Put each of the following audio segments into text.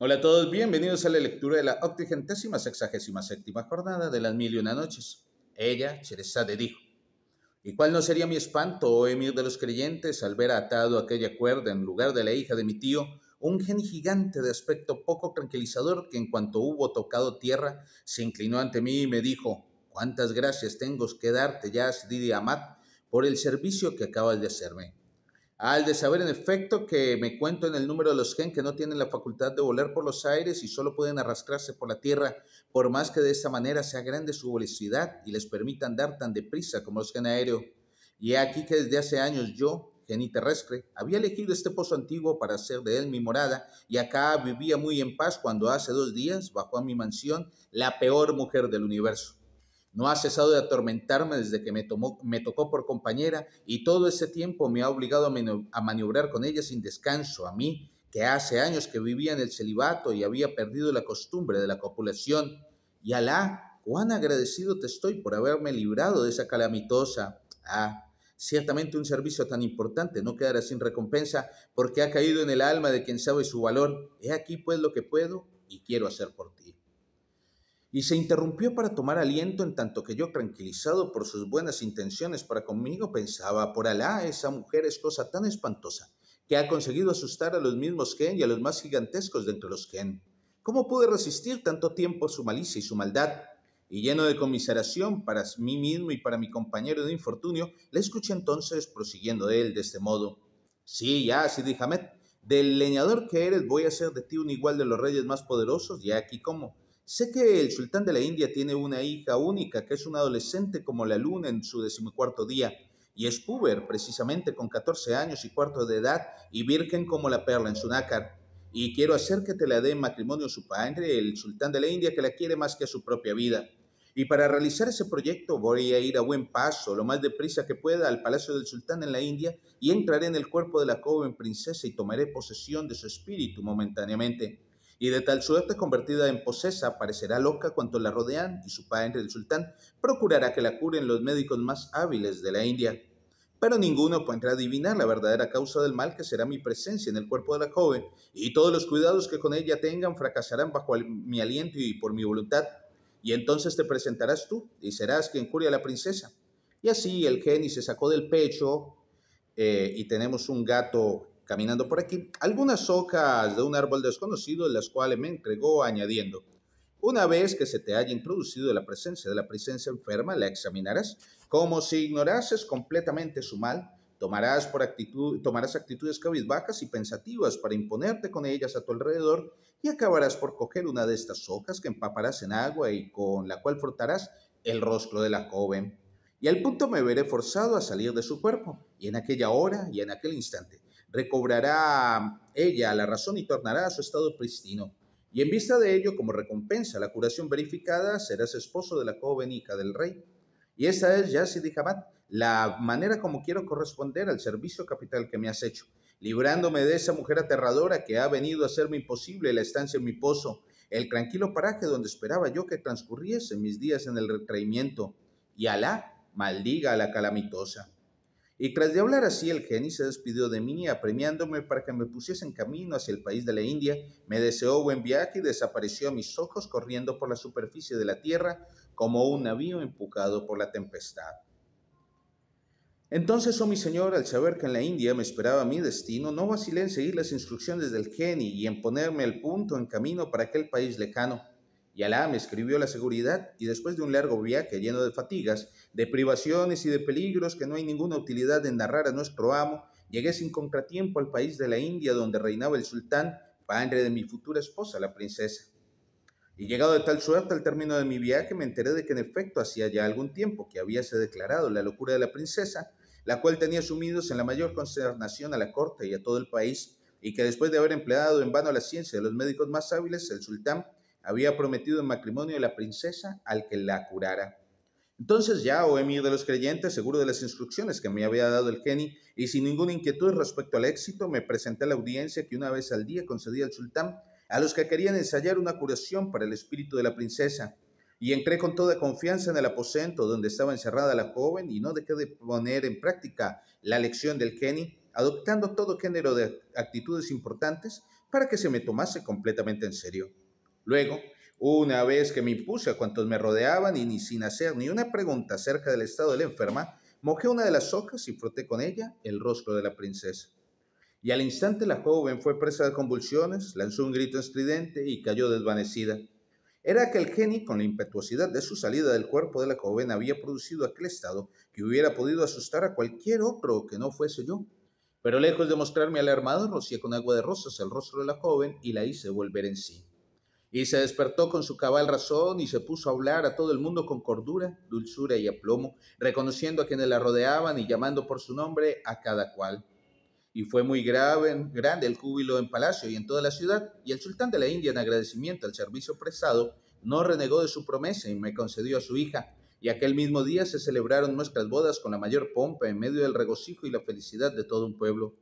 Hola a todos, bienvenidos a la lectura de la octigentésima sexagésima séptima jornada de las mil y una noches. Ella, Cheresade, dijo, ¿y cuál no sería mi espanto, oh emir de los creyentes, al ver atado aquella cuerda en lugar de la hija de mi tío, un genio gigante de aspecto poco tranquilizador que en cuanto hubo tocado tierra, se inclinó ante mí y me dijo, cuántas gracias tengo que darte ya, Didi Amat, por el servicio que acabas de hacerme. Al de saber en efecto que me cuento en el número de los gen que no tienen la facultad de volar por los aires y solo pueden arrastrarse por la tierra, por más que de esta manera sea grande su velocidad y les permita andar tan deprisa como los gen aéreo. Y aquí que desde hace años yo, geni terrestre, había elegido este pozo antiguo para hacer de él mi morada, y acá vivía muy en paz cuando hace dos días bajó a mi mansión la peor mujer del universo. No ha cesado de atormentarme desde que me, tomó, me tocó por compañera y todo ese tiempo me ha obligado a, maniobrar con ella sin descanso, a mí, que hace años que vivía en el celibato y había perdido la costumbre de la copulación. Y Alá, cuán agradecido te estoy por haberme librado de esa calamitosa. Ah, ciertamente un servicio tan importante no quedará sin recompensa porque ha caído en el alma de quien sabe su valor. He aquí pues lo que puedo y quiero hacer por ti y se interrumpió para tomar aliento en tanto que yo, tranquilizado por sus buenas intenciones para conmigo, pensaba, por Alá, esa mujer es cosa tan espantosa que ha conseguido asustar a los mismos Ken y a los más gigantescos de entre los Ken. ¿Cómo pude resistir tanto tiempo su malicia y su maldad? Y lleno de comiseración para mí mismo y para mi compañero de infortunio, le escuché entonces prosiguiendo de él de este modo. Sí, ya, Sidi Hamed, del leñador que eres voy a hacer de ti un igual de los reyes más poderosos, ya aquí como Sé que el sultán de la India tiene una hija única que es una adolescente como la luna en su decimocuarto día y es puber precisamente con 14 años y cuarto de edad y virgen como la perla en su nácar. Y quiero hacer que te la dé en matrimonio su padre, el sultán de la India, que la quiere más que a su propia vida. Y para realizar ese proyecto voy a ir a buen paso, lo más deprisa que pueda, al palacio del sultán en la India y entraré en el cuerpo de la joven princesa y tomaré posesión de su espíritu momentáneamente y de tal suerte convertida en posesa parecerá loca cuanto la rodean y su padre el sultán procurará que la curen los médicos más hábiles de la India. Pero ninguno podrá adivinar la verdadera causa del mal que será mi presencia en el cuerpo de la joven, y todos los cuidados que con ella tengan fracasarán bajo mi aliento y por mi voluntad. Y entonces te presentarás tú y serás quien cure a la princesa. Y así el geni se sacó del pecho eh, y tenemos un gato caminando por aquí, algunas hojas de un árbol desconocido, las cuales me entregó añadiendo, una vez que se te haya introducido la presencia de la presencia enferma, la examinarás como si ignorases completamente su mal, tomarás, por actitud, tomarás actitudes cabizbajas y pensativas para imponerte con ellas a tu alrededor y acabarás por coger una de estas hojas que empaparás en agua y con la cual frotarás el rostro de la joven. Y al punto me veré forzado a salir de su cuerpo, y en aquella hora y en aquel instante recobrará ella la razón y tornará a su estado pristino. Y en vista de ello, como recompensa la curación verificada, serás esposo de la joven hija del rey. Y esta es, Yazid Jabat, la manera como quiero corresponder al servicio capital que me has hecho, librándome de esa mujer aterradora que ha venido a hacerme imposible la estancia en mi pozo, el tranquilo paraje donde esperaba yo que transcurriese mis días en el retraimiento. Y Alá maldiga a la calamitosa. Y tras de hablar así, el genio se despidió de mí, apremiándome para que me pusiese en camino hacia el país de la India, me deseó buen viaje y desapareció a mis ojos corriendo por la superficie de la tierra como un navío empujado por la tempestad. Entonces, oh mi señor, al saber que en la India me esperaba mi destino, no vacilé en seguir las instrucciones del genio y en ponerme al punto en camino para aquel país lejano y Alá me escribió la seguridad y después de un largo viaje lleno de fatigas, de privaciones y de peligros que no hay ninguna utilidad en narrar a nuestro amo, llegué sin contratiempo al país de la India donde reinaba el sultán, padre de mi futura esposa, la princesa. Y llegado de tal suerte al término de mi viaje, me enteré de que en efecto hacía ya algún tiempo que habíase declarado la locura de la princesa, la cual tenía sumidos en la mayor consternación a la corte y a todo el país, y que después de haber empleado en vano la ciencia de los médicos más hábiles, el sultán había prometido en matrimonio a la princesa al que la curara. Entonces ya, oh emir de los creyentes, seguro de las instrucciones que me había dado el geni y sin ninguna inquietud respecto al éxito, me presenté a la audiencia que una vez al día concedía el sultán a los que querían ensayar una curación para el espíritu de la princesa. Y entré con toda confianza en el aposento donde estaba encerrada la joven y no dejé de poner en práctica la lección del geni, adoptando todo género de actitudes importantes para que se me tomase completamente en serio. Luego, una vez que me impuse a cuantos me rodeaban y ni sin hacer ni una pregunta acerca del estado de la enferma, mojé una de las hojas y froté con ella el rostro de la princesa. Y al instante la joven fue presa de convulsiones, lanzó un grito estridente y cayó desvanecida. Era que el genio, con la impetuosidad de su salida del cuerpo de la joven, había producido aquel estado que hubiera podido asustar a cualquier otro que no fuese yo. Pero lejos de mostrarme alarmado, rocié con agua de rosas el rostro de la joven y la hice volver en sí. Y se despertó con su cabal razón y se puso a hablar a todo el mundo con cordura, dulzura y aplomo, reconociendo a quienes la rodeaban y llamando por su nombre a cada cual. Y fue muy grave, grande el júbilo en palacio y en toda la ciudad, y el sultán de la India, en agradecimiento al servicio prestado, no renegó de su promesa y me concedió a su hija, y aquel mismo día se celebraron nuestras bodas con la mayor pompa en medio del regocijo y la felicidad de todo un pueblo.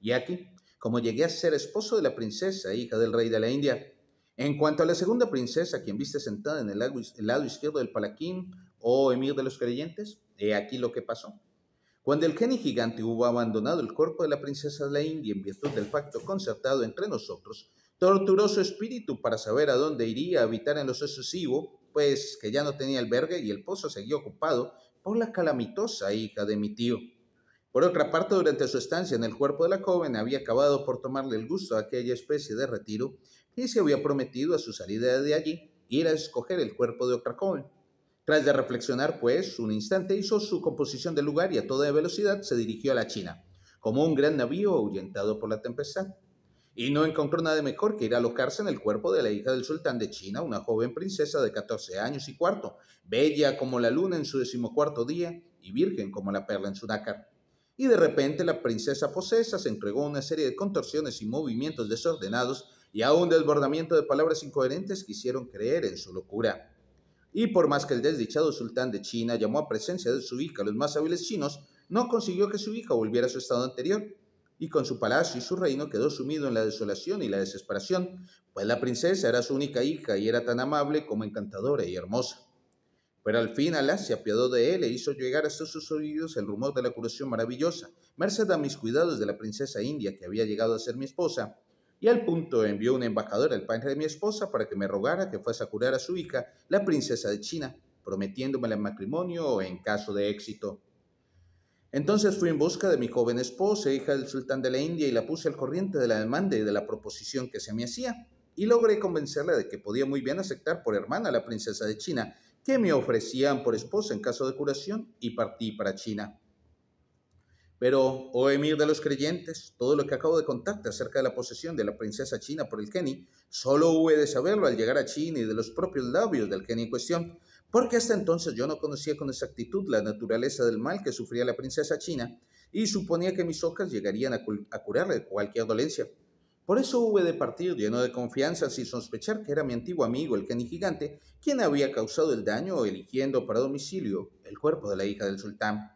Y aquí, como llegué a ser esposo de la princesa, hija del rey de la India, en cuanto a la segunda princesa, quien viste sentada en el lado, izquierdo del palaquín, oh emir de los creyentes, he aquí lo que pasó. Cuando el genio gigante hubo abandonado el cuerpo de la princesa de la India en virtud del pacto concertado entre nosotros, torturó su espíritu para saber a dónde iría a habitar en lo sucesivo, pues que ya no tenía albergue y el pozo seguía ocupado por la calamitosa hija de mi tío. Por otra parte, durante su estancia en el cuerpo de la joven, había acabado por tomarle el gusto a aquella especie de retiro y se había prometido a su salida de allí ir a escoger el cuerpo de otra. Tras de reflexionar, pues, un instante hizo su composición del lugar y a toda velocidad se dirigió a la China, como un gran navío ahuyentado por la tempestad. Y no encontró nada mejor que ir a alocarse en el cuerpo de la hija del sultán de China, una joven princesa de 14 años y cuarto, bella como la luna en su decimocuarto día y virgen como la perla en su nácar. Y de repente la princesa posesa se entregó a una serie de contorsiones y movimientos desordenados y a un desbordamiento de palabras incoherentes que hicieron creer en su locura. Y por más que el desdichado sultán de China llamó a presencia de su hija a los más hábiles chinos, no consiguió que su hija volviera a su estado anterior, y con su palacio y su reino quedó sumido en la desolación y la desesperación, pues la princesa era su única hija y era tan amable como encantadora y hermosa. Pero al fin Alá se apiadó de él e hizo llegar hasta sus oídos el rumor de la curación maravillosa, merced a mis cuidados de la princesa india que había llegado a ser mi esposa, y al punto envió un embajador al padre de mi esposa para que me rogara que fuese a curar a su hija, la princesa de China, prometiéndome el matrimonio en caso de éxito. Entonces fui en busca de mi joven esposa, hija del sultán de la India, y la puse al corriente de la demanda y de la proposición que se me hacía, y logré convencerla de que podía muy bien aceptar por hermana a la princesa de China, que me ofrecían por esposa en caso de curación, y partí para China. Pero, oh emir de los creyentes, todo lo que acabo de contarte acerca de la posesión de la princesa china por el Kenny, solo hube de saberlo al llegar a China y de los propios labios del Kenny en cuestión, porque hasta entonces yo no conocía con exactitud la naturaleza del mal que sufría la princesa china y suponía que mis hojas llegarían a, a curarle cualquier dolencia. Por eso hube de partir lleno de confianza sin sospechar que era mi antiguo amigo el Kenny gigante quien había causado el daño eligiendo para domicilio el cuerpo de la hija del sultán.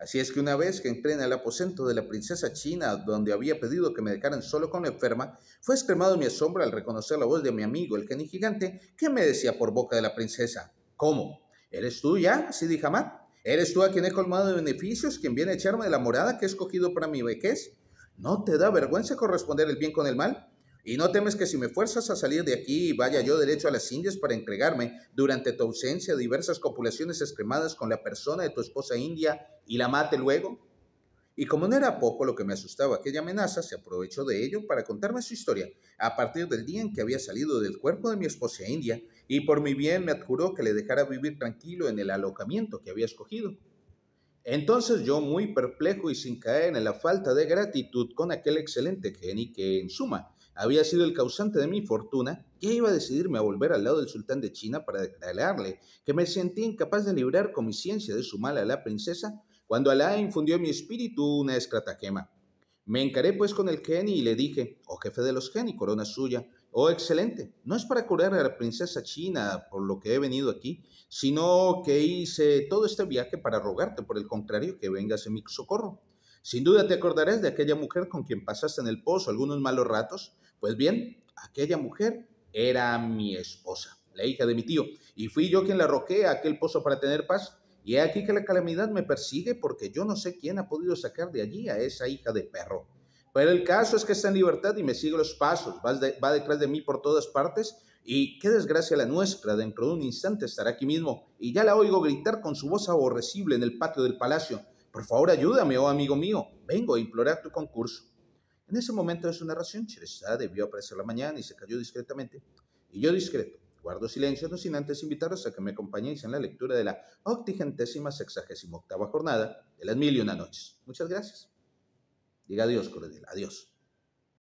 Así es que una vez que entré en el aposento de la princesa china, donde había pedido que me dejaran solo con la enferma, fue extremado mi asombro al reconocer la voz de mi amigo, el geni gigante, que me decía por boca de la princesa, ¿Cómo? ¿Eres tú ya, Sidi Hamad? ¿Eres tú a quien he colmado de beneficios, quien viene a echarme de la morada que he escogido para mi vejez? ¿No te da vergüenza corresponder el bien con el mal? ¿Y no temes que si me fuerzas a salir de aquí vaya yo derecho a las Indias para entregarme durante tu ausencia diversas copulaciones extremadas con la persona de tu esposa india y la mate luego? Y como no era poco lo que me asustaba aquella amenaza, se aprovechó de ello para contarme su historia a partir del día en que había salido del cuerpo de mi esposa india y por mi bien me adjuró que le dejara vivir tranquilo en el alocamiento que había escogido. Entonces yo, muy perplejo y sin caer en la falta de gratitud con aquel excelente genio que, en suma, había sido el causante de mi fortuna, ya iba a decidirme a volver al lado del sultán de China para declararle que me sentía incapaz de librar con mi ciencia de su mal a la princesa, cuando Alá infundió en mi espíritu una estratagema. Me encaré pues con el geni y le dije, oh jefe de los geni, corona suya, oh excelente, no es para curar a la princesa china por lo que he venido aquí, sino que hice todo este viaje para rogarte por el contrario que vengas en mi socorro. Sin duda te acordarás de aquella mujer con quien pasaste en el pozo algunos malos ratos, pues bien, aquella mujer era mi esposa, la hija de mi tío, y fui yo quien la arrojé a aquel pozo para tener paz. Y he aquí que la calamidad me persigue porque yo no sé quién ha podido sacar de allí a esa hija de perro. Pero el caso es que está en libertad y me sigue los pasos, va, va detrás de mí por todas partes y qué desgracia la nuestra, dentro de un instante estará aquí mismo y ya la oigo gritar con su voz aborrecible en el patio del palacio. Por favor, ayúdame, oh amigo mío, vengo a implorar tu concurso. En ese momento de su narración, Cherezada debió aparecer la mañana y se cayó discretamente. Y yo discreto, guardo silencio, no sin antes invitaros a que me acompañéis en la lectura de la octigentésima sexagésima octava jornada de las mil y una noches. Muchas gracias. Diga adiós, Corredel. Adiós.